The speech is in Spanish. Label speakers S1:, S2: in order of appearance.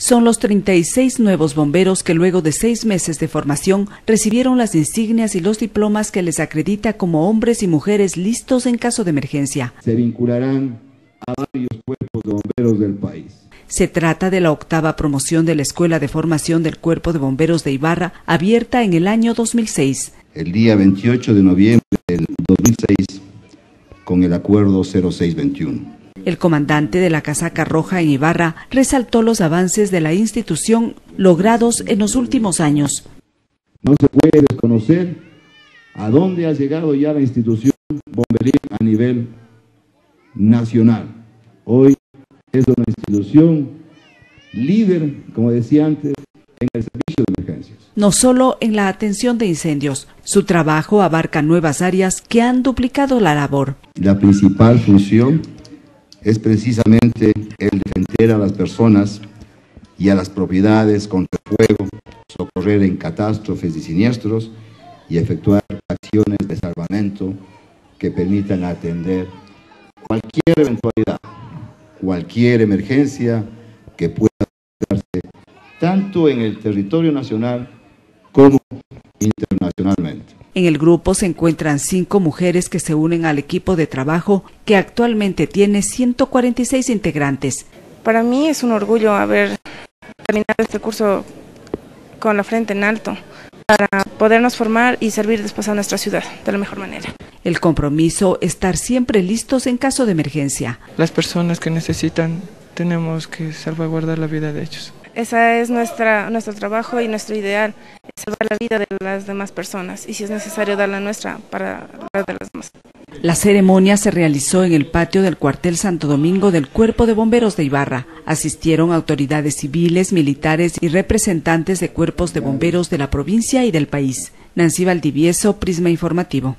S1: son los 36 nuevos bomberos que luego de seis meses de formación recibieron las insignias y los diplomas que les acredita como hombres y mujeres listos en caso de emergencia.
S2: Se vincularán a varios cuerpos de bomberos del país.
S1: Se trata de la octava promoción de la Escuela de Formación del Cuerpo de Bomberos de Ibarra, abierta en el año 2006.
S2: El día 28 de noviembre del 2006, con el acuerdo 0621.
S1: El comandante de la casaca roja en Ibarra resaltó los avances de la institución logrados en los últimos años.
S2: No se puede desconocer a dónde ha llegado ya la institución bomberil a nivel nacional. Hoy es una institución líder, como decía antes, en el servicio de emergencias.
S1: No solo en la atención de incendios, su trabajo abarca nuevas áreas que han duplicado la labor.
S2: La principal función es precisamente el defender a las personas y a las propiedades contra el fuego, socorrer en catástrofes y siniestros y efectuar acciones de salvamento que permitan atender cualquier eventualidad, cualquier emergencia que pueda darse tanto en el territorio nacional como internacionalmente.
S1: En el grupo se encuentran cinco mujeres que se unen al equipo de trabajo que actualmente tiene 146 integrantes.
S3: Para mí es un orgullo haber terminado este curso con la frente en alto para podernos formar y servir después a nuestra ciudad de la mejor manera.
S1: El compromiso, estar siempre listos en caso de emergencia.
S4: Las personas que necesitan, tenemos que salvaguardar la vida de ellos.
S3: Ese es nuestra, nuestro trabajo y nuestro ideal, salvar la vida de las demás personas y si es necesario dar la nuestra para la de las demás.
S1: La ceremonia se realizó en el patio del cuartel Santo Domingo del Cuerpo de Bomberos de Ibarra. Asistieron autoridades civiles, militares y representantes de cuerpos de bomberos de la provincia y del país. Nancy Valdivieso, Prisma Informativo.